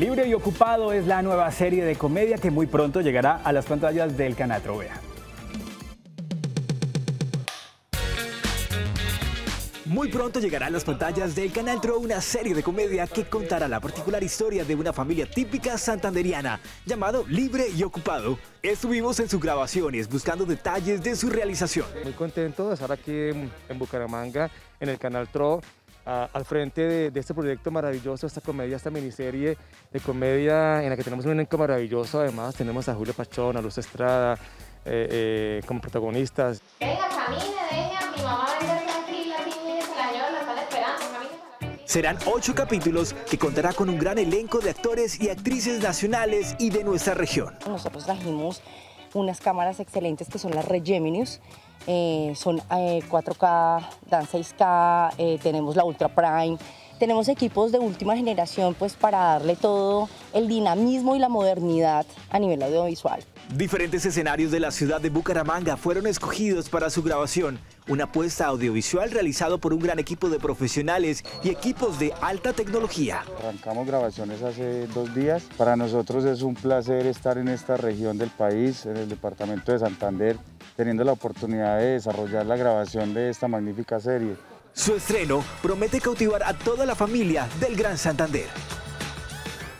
Libre y Ocupado es la nueva serie de comedia que muy pronto llegará a las pantallas del canal Trovea. Muy pronto llegará a las pantallas del Canal Tro una serie de comedia que contará la particular historia de una familia típica santanderiana llamado Libre y Ocupado. Estuvimos en sus grabaciones buscando detalles de su realización. Muy contento de estar aquí en, Bucaramanga, en el Canal Tro, a- al frente de, de este proyecto maravilloso, esta comedia, esta miniserie de comedia en la que tenemos un elenco maravilloso. Además, tenemos a Julio Pachón, a Luz Estrada eh, eh, como protagonistas. Venga, camine, deje a mi mamá la Serán ocho capítulos que contará con un gran elenco de actores y actrices nacionales y de nuestra región. Nosotros trajimos unas cámaras excelentes que son las Red Geminius. Eh, son eh, 4K, dan 6K, eh, tenemos la Ultra Prime. Tenemos equipos de última generación pues para darle todo el dinamismo y la modernidad a nivel audiovisual. Diferentes escenarios de la ciudad de Bucaramanga fueron escogidos para su grabación. Una apuesta audiovisual realizado por un gran equipo de profesionales y equipos de alta tecnología. Arrancamos grabaciones hace dos días. Para nosotros es un placer estar en esta región del país, en el departamento de Santander, teniendo la oportunidad de desarrollar la grabación de esta magnífica serie. Su estreno promete cautivar a toda la familia del Gran Santander.